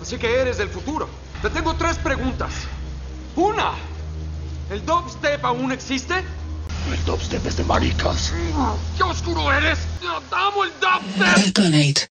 Así que eres del futuro. Te tengo tres preguntas. Una. ¿El dubstep aún existe? El dubstep es de maricas. ¡Qué oscuro eres! ¡Amo el dubstep!